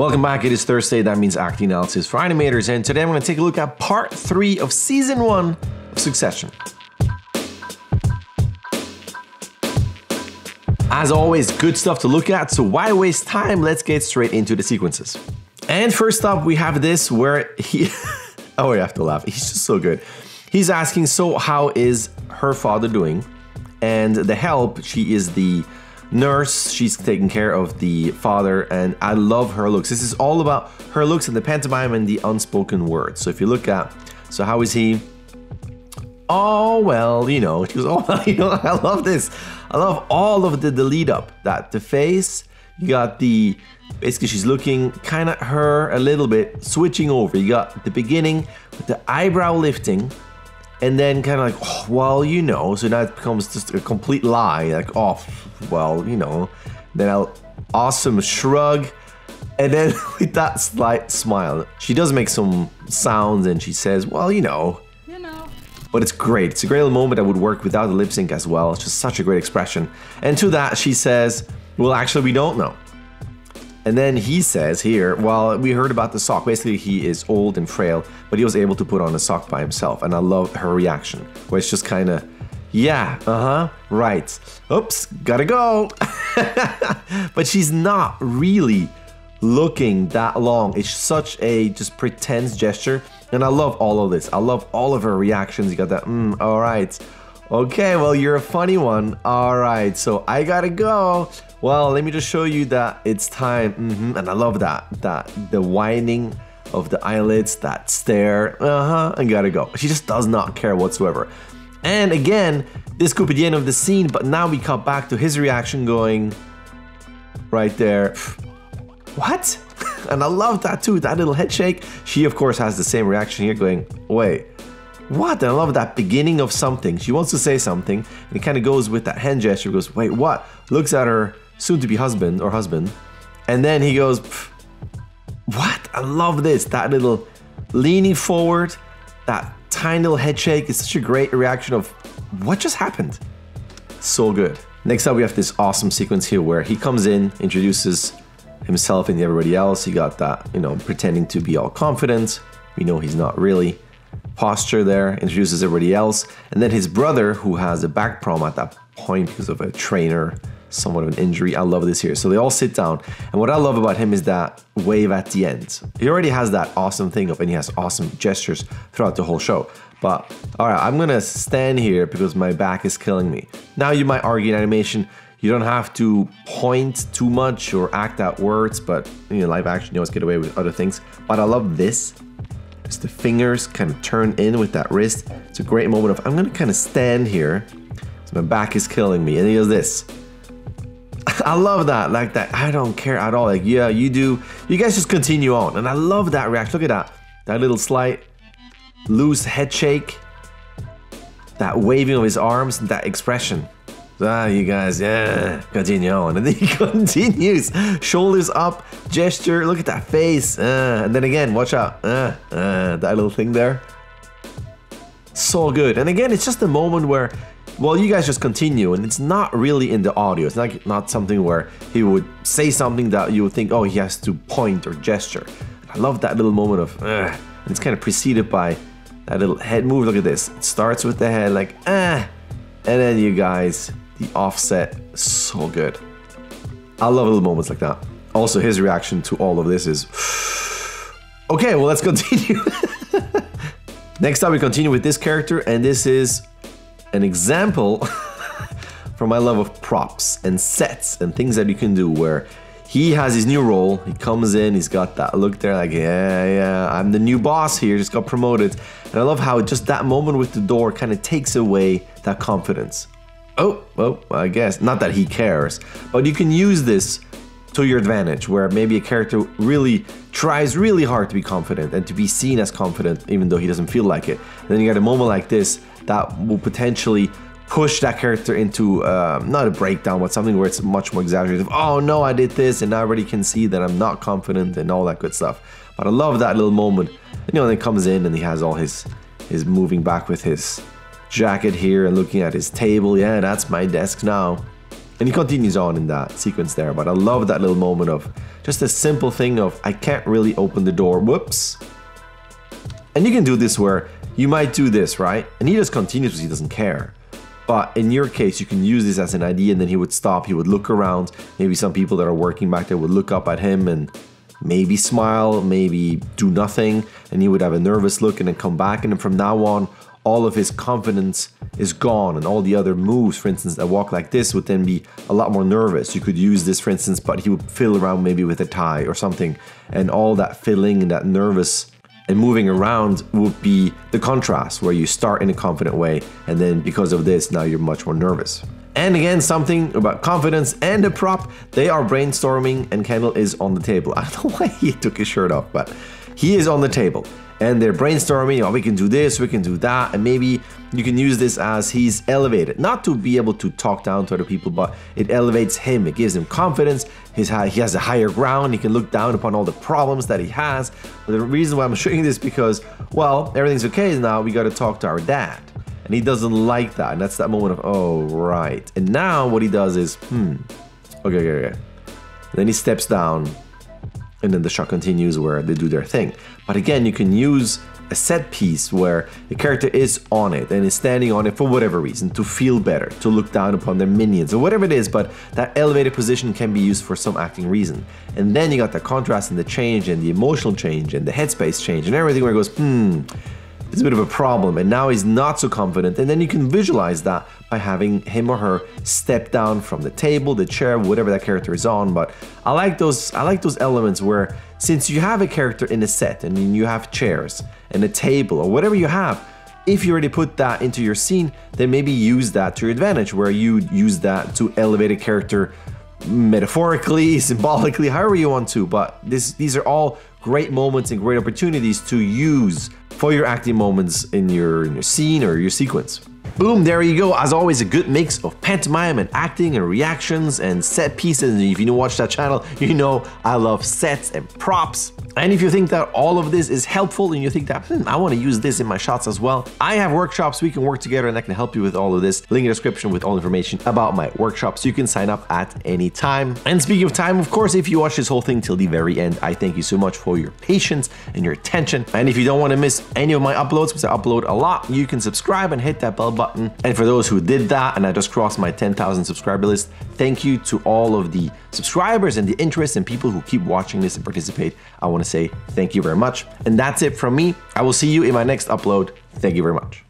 Welcome back. It is Thursday. That means acting analysis for animators. And today I'm going to take a look at part three of season one of Succession. As always, good stuff to look at. So why waste time? Let's get straight into the sequences. And first up, we have this where he. oh, you have to laugh. He's just so good. He's asking, so how is her father doing? And the help, she is the nurse. She's taking care of the father, and I love her looks. This is all about her looks and the pantomime and the unspoken words. So if you look at, so how is he? Oh well, you know. She goes, oh, you know. I love this. I love all of the, the lead up. That the face. You got the basically she's looking kind of her a little bit, switching over. You got the beginning with the eyebrow lifting and then kind of like, oh, well, you know, so now it becomes just a complete lie, like, oh, well, you know, then I'll awesome shrug, and then with that slight smile, she does make some sounds and she says, well, you know, you know. But it's great. It's a great little moment that would work without the lip sync as well. It's just such a great expression. And to that, she says, well, actually, we don't know. And then he says here, well, we heard about the sock. Basically, he is old and frail, but he was able to put on a sock by himself. And I love her reaction, where it's just kind of, yeah, uh huh, right. Oops, gotta go. but she's not really looking that long. It's such a just pretense gesture. And I love all of this. I love all of her reactions. You got that, mm, all right. Okay, well, you're a funny one. All right, so I gotta go. Well, let me just show you that it's time. Mm-hmm. And I love that. That the whining of the eyelids, that stare. Uh-huh. And gotta go. She just does not care whatsoever. And again, this could be the end of the scene, but now we cut back to his reaction going right there. What? and I love that too, that little head shake. She, of course, has the same reaction here going, wait, what? I love that beginning of something. She wants to say something, and it kind of goes with that hand gesture. Goes, wait, what? Looks at her soon-to-be husband or husband, and then he goes, what? I love this. That little leaning forward, that tiny little head shake is such a great reaction of what just happened. So good. Next up, we have this awesome sequence here where he comes in, introduces himself and everybody else. He got that, you know, pretending to be all confident. We know he's not really. Posture there, introduces everybody else. And then his brother, who has a back problem at that point because of a trainer somewhat of an injury. I love this here. So they all sit down. And what I love about him is that wave at the end. He already has that awesome thing up and he has awesome gestures throughout the whole show. But all right, I'm gonna stand here because my back is killing me. Now you might argue in animation, you don't have to point too much or act out words, but you know, live action, you always get away with other things. But I love this. Just the fingers kind of turn in with that wrist. It's a great moment of, I'm gonna kind of stand here. So my back is killing me. And he does this. I love that, like that. I don't care at all. Like, yeah, you do. You guys just continue on. And I love that reaction. Look at that. That little slight loose head shake. That waving of his arms, that expression. Ah, you guys, yeah, continue on. And then he continues. Shoulders up, gesture. Look at that face. Uh, and then again, watch out. Uh, uh, that little thing there. So good. And again, it's just a moment where well, you guys just continue, and it's not really in the audio. It's like not something where he would say something that you would think, oh, he has to point or gesture. I love that little moment of, and it's kind of preceded by that little head move. Look at this. It starts with the head, like, ah, and then you guys, the offset, so good. I love little moments like that. Also, his reaction to all of this is, okay, well, let's continue. Next up, we continue with this character, and this is an example from my love of props and sets and things that you can do where he has his new role. He comes in, he's got that look there, like, yeah, yeah, I'm the new boss here, just got promoted. And I love how just that moment with the door kind of takes away that confidence. Oh, well, I guess, not that he cares, but you can use this to your advantage, where maybe a character really tries really hard to be confident and to be seen as confident, even though he doesn't feel like it. And then you get a moment like this that will potentially push that character into uh, not a breakdown, but something where it's much more exaggerated. Oh no, I did this, and I already can see that I'm not confident and all that good stuff. But I love that little moment. You know, then comes in and he has all his his moving back with his jacket here and looking at his table. Yeah, that's my desk now. And he continues on in that sequence there, but I love that little moment of just a simple thing of I can't really open the door, whoops. And you can do this where you might do this, right? And he just continues because he doesn't care. But in your case, you can use this as an idea and then he would stop, he would look around. Maybe some people that are working back there would look up at him and maybe smile, maybe do nothing, and he would have a nervous look and then come back. And then from now on, all of his confidence is gone and all the other moves for instance a walk like this would then be a lot more nervous you could use this for instance but he would fill around maybe with a tie or something and all that filling and that nervous and moving around would be the contrast where you start in a confident way and then because of this now you're much more nervous and again, something about confidence and a prop. They are brainstorming, and Kendall is on the table. I don't know why he took his shirt off, but he is on the table and they're brainstorming, oh, we can do this, we can do that, and maybe you can use this as he's elevated. Not to be able to talk down to other people, but it elevates him, it gives him confidence, He's, he has a higher ground, he can look down upon all the problems that he has. But the reason why I'm showing this because, well, everything's okay now, we gotta talk to our dad. And he doesn't like that, and that's that moment of, oh, right. And now what he does is, hmm, okay, okay, okay. And then he steps down, and then the shot continues where they do their thing. But again, you can use a set piece where the character is on it and is standing on it for whatever reason to feel better, to look down upon their minions or whatever it is, but that elevated position can be used for some acting reason. And then you got the contrast and the change and the emotional change and the headspace change and everything where it goes, hmm, it's a bit of a problem and now he's not so confident and then you can visualize that by having him or her step down from the table the chair whatever that character is on but i like those i like those elements where since you have a character in a set and you have chairs and a table or whatever you have if you already put that into your scene then maybe use that to your advantage where you use that to elevate a character metaphorically symbolically however you want to but this these are all great moments and great opportunities to use for your acting moments in your, in your scene or your sequence. Boom, there you go. As always, a good mix of pantomime and acting and reactions and set pieces. And if you watch that channel, you know I love sets and props. And if you think that all of this is helpful and you think that, hmm, I want to use this in my shots as well, I have workshops. We can work together and I can help you with all of this. Link in the description with all information about my workshops. You can sign up at any time. And speaking of time, of course, if you watch this whole thing till the very end, I thank you so much for your patience and your attention. And if you don't want to miss any of my uploads, because I upload a lot, you can subscribe and hit that bell button. And for those who did that, and I just crossed my 10,000 subscriber list, thank you to all of the subscribers and the interest and people who keep watching this and participate. I want to say thank you very much. And that's it from me. I will see you in my next upload. Thank you very much.